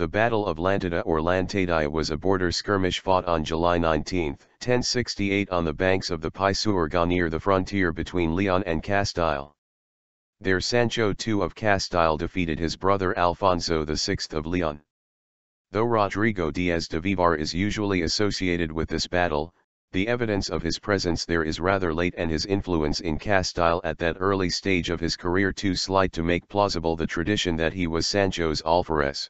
The Battle of Llantada or Llantadilla was a border skirmish fought on July 19, 1068 on the banks of the Pisuerga near the frontier between Leon and Castile. There Sancho II of Castile defeated his brother Alfonso VI of Leon. Though Rodrigo Diaz de Vivar is usually associated with this battle, the evidence of his presence there is rather late and his influence in Castile at that early stage of his career too slight to make plausible the tradition that he was Sancho's alferez.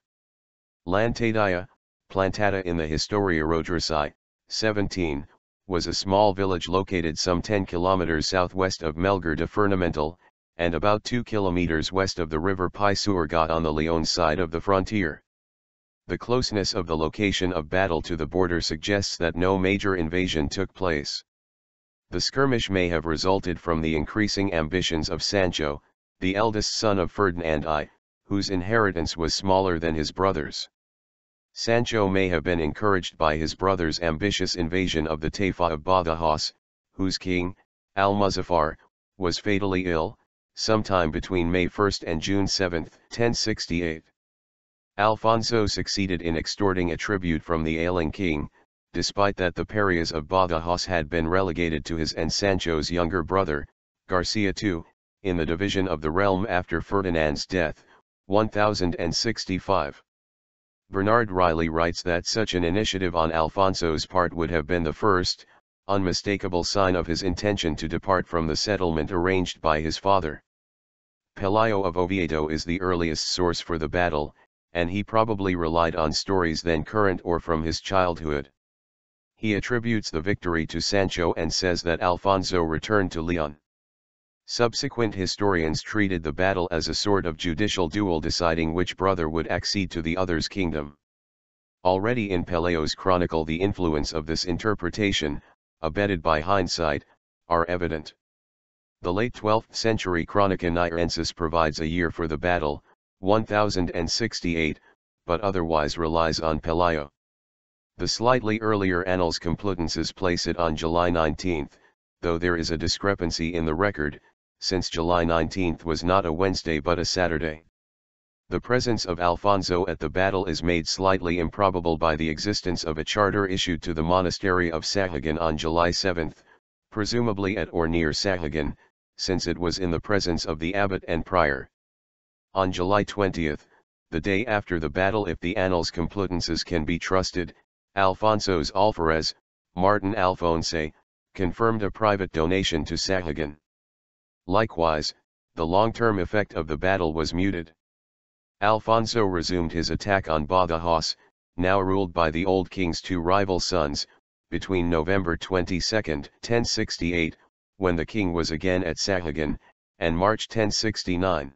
Llantadilla, Plantata in the Historia Roderici, 17, was a small village located some 10 kilometers southwest of Melgar de Fernamental, and about 2 kilometers west of the river Pisuerga on the Leon side of the frontier. The closeness of the location of battle to the border suggests that no major invasion took place. The skirmish may have resulted from the increasing ambitions of Sancho, the eldest son of Ferdinand I, whose inheritance was smaller than his brother's. Sancho may have been encouraged by his brother's ambitious invasion of the Taifa of Badajoz, whose king, Al-Muzaffar, was fatally ill, sometime between May 1 and June 7, 1068. Alfonso succeeded in extorting a tribute from the ailing king, despite that the Parias of Badajoz had been relegated to his and Sancho's younger brother, Garcia II, in the division of the realm after Ferdinand's death, 1065. Bernard Reilly writes that such an initiative on Alfonso's part would have been the first, unmistakable sign of his intention to depart from the settlement arranged by his father. Pelayo of Oviedo is the earliest source for the battle, and he probably relied on stories then current or from his childhood. He attributes the victory to Sancho and says that Alfonso returned to Leon. Subsequent historians treated the battle as a sort of judicial duel deciding which brother would accede to the other's kingdom. Already in Pelayo's chronicle the influence of this interpretation, abetted by hindsight, are evident. The late 12th century Chronica Najerensis provides a year for the battle, 1068, but otherwise relies on Pelayo. The slightly earlier Annals Complutenses place it on July 19, though there is a discrepancy in the record, since July 19 was not a Wednesday but a Saturday. The presence of Alfonso at the battle is made slightly improbable by the existence of a charter issued to the monastery of Sahagun on July 7, presumably at or near Sahagun, since it was in the presence of the abbot and prior. On July 20, the day after the battle if the Annals Complutenses can be trusted, Alfonso's alferez, Martin Alphonse, confirmed a private donation to Sahagun. Likewise, the long-term effect of the battle was muted. Alfonso resumed his attack on Badajoz, now ruled by the old king's two rival sons, between November 22, 1068, when the king was again at Sahagun, and March 1069.